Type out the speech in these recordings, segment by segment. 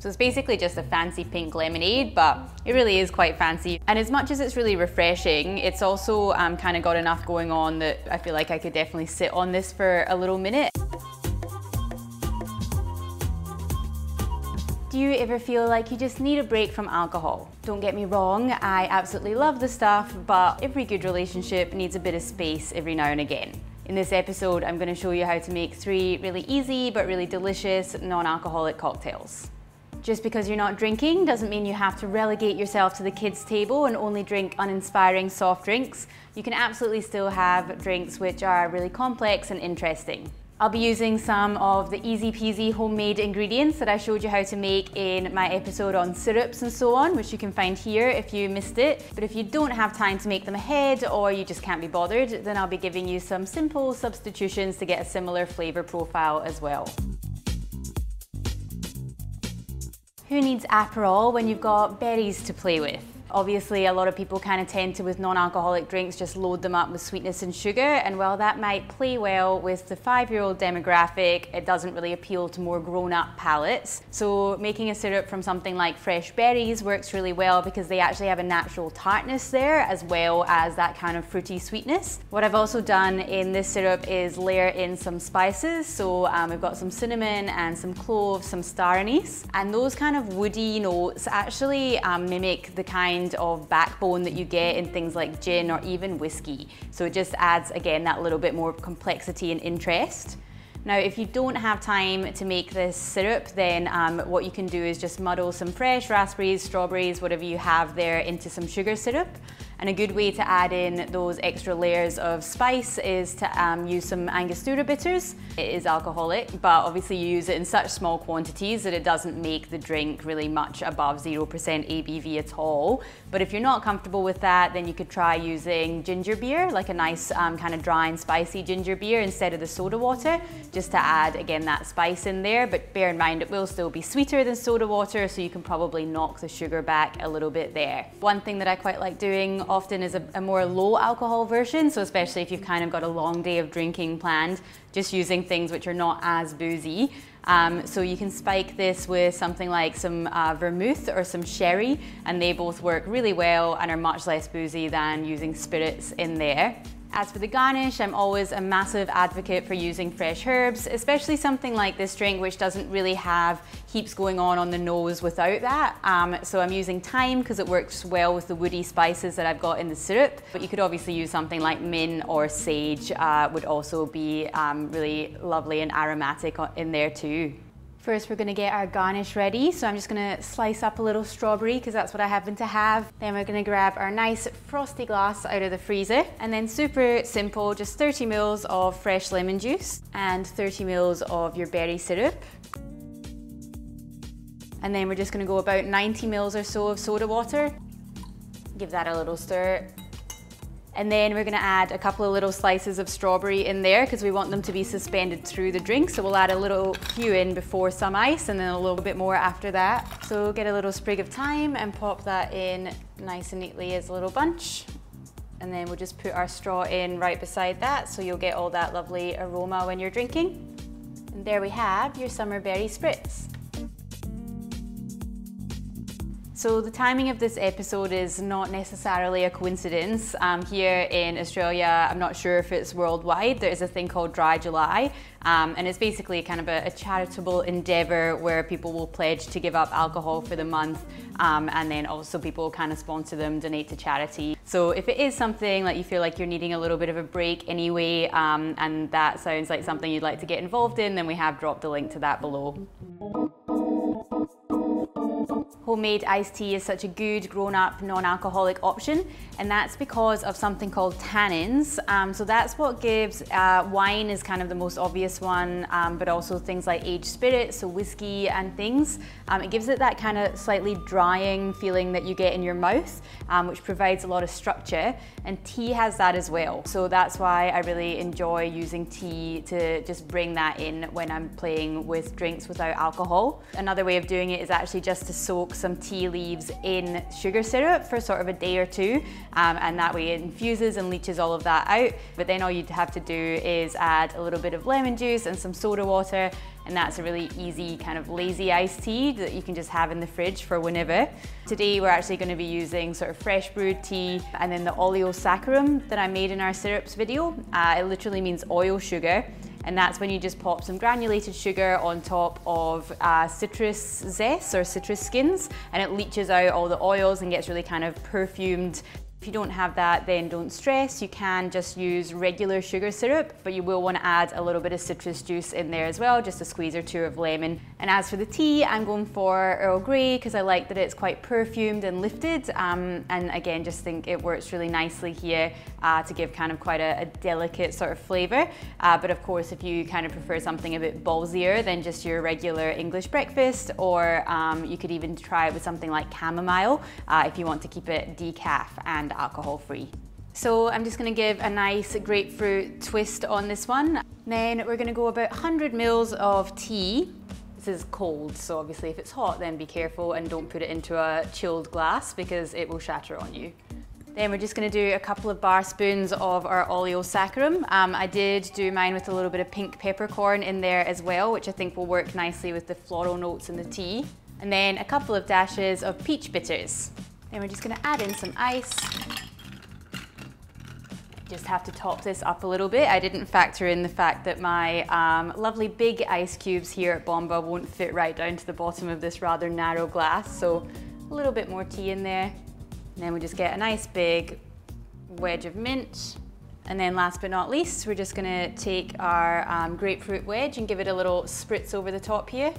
So it's basically just a fancy pink lemonade, but it really is quite fancy. And as much as it's really refreshing, it's also um, kind of got enough going on that I feel like I could definitely sit on this for a little minute. Do you ever feel like you just need a break from alcohol? Don't get me wrong, I absolutely love the stuff, but every good relationship needs a bit of space every now and again. In this episode, I'm going to show you how to make three really easy but really delicious non-alcoholic cocktails. Just because you're not drinking doesn't mean you have to relegate yourself to the kids' table and only drink uninspiring soft drinks. You can absolutely still have drinks which are really complex and interesting. I'll be using some of the easy peasy homemade ingredients that I showed you how to make in my episode on syrups and so on, which you can find here if you missed it. But if you don't have time to make them ahead or you just can't be bothered, then I'll be giving you some simple substitutions to get a similar flavor profile as well. Who needs Aperol when you've got berries to play with? Obviously, a lot of people kind of tend to, with non-alcoholic drinks, just load them up with sweetness and sugar. And while that might play well with the five-year-old demographic, it doesn't really appeal to more grown-up palates. So making a syrup from something like fresh berries works really well because they actually have a natural tartness there, as well as that kind of fruity sweetness. What I've also done in this syrup is layer in some spices. So um, we've got some cinnamon and some cloves, some star anise. And those kind of woody notes actually um, mimic the kind kind of backbone that you get in things like gin or even whiskey. So it just adds, again, that little bit more complexity and interest. Now, if you don't have time to make this syrup, then um, what you can do is just muddle some fresh raspberries, strawberries, whatever you have there into some sugar syrup. And a good way to add in those extra layers of spice is to um, use some Angostura bitters. It is alcoholic, but obviously you use it in such small quantities that it doesn't make the drink really much above 0% ABV at all. But if you're not comfortable with that, then you could try using ginger beer, like a nice um, kind of dry and spicy ginger beer instead of the soda water, just to add, again, that spice in there. But bear in mind, it will still be sweeter than soda water, so you can probably knock the sugar back a little bit there. One thing that I quite like doing often is a, a more low alcohol version. So especially if you've kind of got a long day of drinking planned, just using things which are not as boozy. Um, so you can spike this with something like some uh, vermouth or some sherry, and they both work really well and are much less boozy than using spirits in there. As for the garnish, I'm always a massive advocate for using fresh herbs, especially something like this drink which doesn't really have heaps going on on the nose without that. Um, so I'm using thyme because it works well with the woody spices that I've got in the syrup. But you could obviously use something like mint or sage uh, would also be um, really lovely and aromatic in there too. First, we're gonna get our garnish ready. So I'm just gonna slice up a little strawberry because that's what I happen to have. Then we're gonna grab our nice frosty glass out of the freezer. And then super simple, just 30 mils of fresh lemon juice and 30 mils of your berry syrup. And then we're just gonna go about 90 mils or so of soda water. Give that a little stir. And then we're gonna add a couple of little slices of strawberry in there because we want them to be suspended through the drink. So we'll add a little few in before some ice and then a little bit more after that. So get a little sprig of thyme and pop that in nice and neatly as a little bunch. And then we'll just put our straw in right beside that so you'll get all that lovely aroma when you're drinking. And there we have your summer berry spritz. So the timing of this episode is not necessarily a coincidence. Um, here in Australia, I'm not sure if it's worldwide, there's a thing called Dry July, um, and it's basically kind of a, a, charitable endeavor where people will pledge to give up alcohol for the month, um, and then also people kind of sponsor them, donate to charity. So if it is something like you feel like you're needing a little bit of a break anyway, um, and that sounds like something you'd like to get involved in, then we have dropped a link to that below. Homemade iced tea is such a good grown-up non-alcoholic option and that's because of something called tannins. Um, so that's what gives, uh, wine is kind of the most obvious one, um, but also things like aged spirits, so whiskey and things. Um, it gives it that kind of slightly drying feeling that you get in your mouth, um, which provides a lot of structure and tea has that as well. So that's why I really enjoy using tea to just bring that in when I'm playing with drinks without alcohol. Another way of doing it is actually just to soak some tea leaves in sugar syrup for sort of a day or two, um, and that way it infuses and leaches all of that out. But then all you'd have to do is add a little bit of lemon juice and some soda water and that's a really easy kind of lazy iced tea that you can just have in the fridge for whenever. Today we're actually going to be using sort of fresh brewed tea and then the oleosaccharum that I made in our syrups video. Uh, it literally means oil sugar and that's when you just pop some granulated sugar on top of uh, citrus zest or citrus skins and it leaches out all the oils and gets really kind of perfumed if you don't have that, then don't stress. You can just use regular sugar syrup, but you will want to add a little bit of citrus juice in there as well, just a squeeze or two of lemon. And as for the tea, I'm going for Earl Grey because I like that it's quite perfumed and lifted. Um, and again, just think it works really nicely here uh, to give kind of quite a, a delicate sort of flavor. Uh, but of course, if you kind of prefer something a bit ballsier than just your regular English breakfast, or um, you could even try it with something like chamomile uh, if you want to keep it decaf and and alcohol free. So I'm just gonna give a nice grapefruit twist on this one. Then we're gonna go about 100 mils of tea. This is cold, so obviously if it's hot, then be careful and don't put it into a chilled glass because it will shatter on you. Then we're just gonna do a couple of bar spoons of our oleosaccharum. Um, I did do mine with a little bit of pink peppercorn in there as well, which I think will work nicely with the floral notes in the tea. And then a couple of dashes of peach bitters. Then we're just gonna add in some ice. Just have to top this up a little bit. I didn't factor in the fact that my um, lovely big ice cubes here at Bomba won't fit right down to the bottom of this rather narrow glass, so a little bit more tea in there. And then we just get a nice big wedge of mint. And then last but not least, we're just gonna take our um, grapefruit wedge and give it a little spritz over the top here.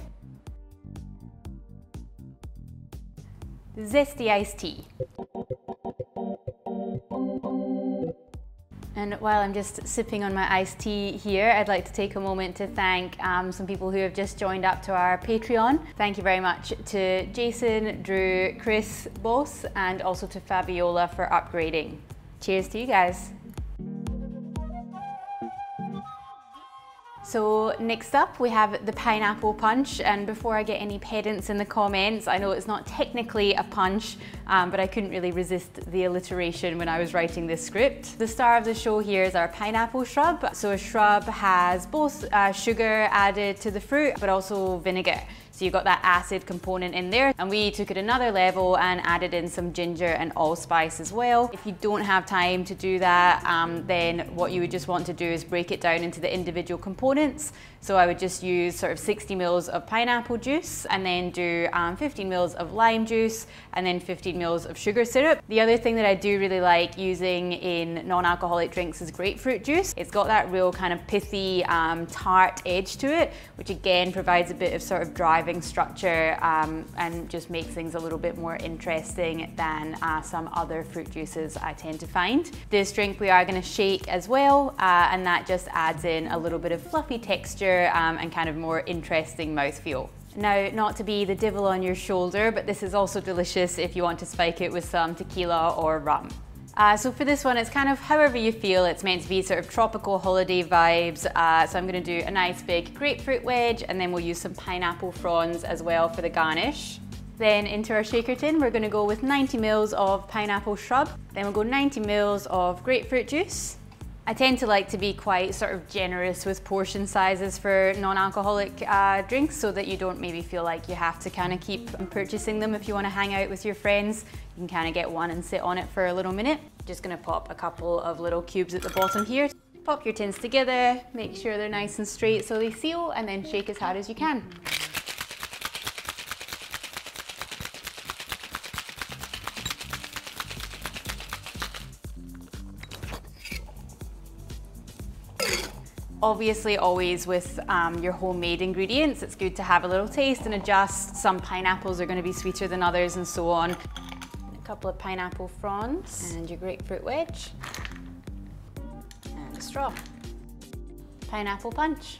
zesty iced tea. And while I'm just sipping on my iced tea here, I'd like to take a moment to thank um, some people who have just joined up to our Patreon. Thank you very much to Jason, Drew, Chris, Boss, and also to Fabiola for upgrading. Cheers to you guys. So next up we have the pineapple punch and before I get any pedants in the comments, I know it's not technically a punch, um, but I couldn't really resist the alliteration when I was writing this script. The star of the show here is our pineapple shrub. So a shrub has both uh, sugar added to the fruit, but also vinegar. So you've got that acid component in there. And we took it another level and added in some ginger and allspice as well. If you don't have time to do that, um, then what you would just want to do is break it down into the individual components. So I would just use sort of 60 mils of pineapple juice and then do um, 15 mils of lime juice and then 15 mils of sugar syrup. The other thing that I do really like using in non-alcoholic drinks is grapefruit juice. It's got that real kind of pithy, um, tart edge to it, which again provides a bit of sort of driving structure um, and just makes things a little bit more interesting than uh, some other fruit juices I tend to find. This drink we are gonna shake as well, uh, and that just adds in a little bit of texture um, and kind of more interesting mouthfeel. Now, not to be the devil on your shoulder, but this is also delicious if you want to spike it with some tequila or rum. Uh, so for this one, it's kind of however you feel. It's meant to be sort of tropical holiday vibes. Uh, so I'm gonna do a nice big grapefruit wedge and then we'll use some pineapple fronds as well for the garnish. Then into our shaker tin, we're gonna go with 90 mils of pineapple shrub. Then we'll go 90 mils of grapefruit juice. I tend to like to be quite sort of generous with portion sizes for non-alcoholic uh, drinks so that you don't maybe feel like you have to kind of keep purchasing them if you want to hang out with your friends. You can kind of get one and sit on it for a little minute. Just gonna pop a couple of little cubes at the bottom here. Pop your tins together, make sure they're nice and straight so they seal, and then shake as hard as you can. Obviously always with um, your homemade ingredients, it's good to have a little taste and adjust. Some pineapples are gonna be sweeter than others and so on. A couple of pineapple fronds and your grapefruit wedge. And a straw. Pineapple punch.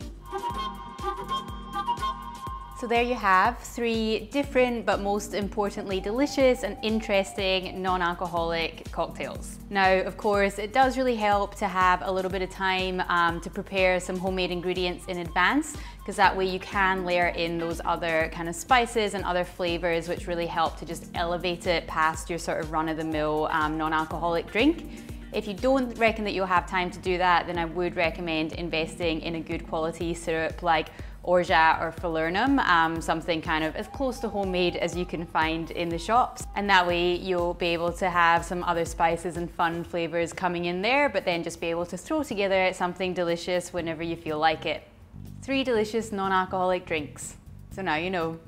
So there you have three different but most importantly delicious and interesting non-alcoholic cocktails. Now of course it does really help to have a little bit of time um, to prepare some homemade ingredients in advance because that way you can layer in those other kind of spices and other flavors which really help to just elevate it past your sort of run-of-the-mill um, non-alcoholic drink. If you don't reckon that you'll have time to do that, then I would recommend investing in a good quality syrup like orgeat or falernum, um, something kind of as close to homemade as you can find in the shops. And that way you'll be able to have some other spices and fun flavors coming in there, but then just be able to throw together something delicious whenever you feel like it. Three delicious non-alcoholic drinks. So now you know.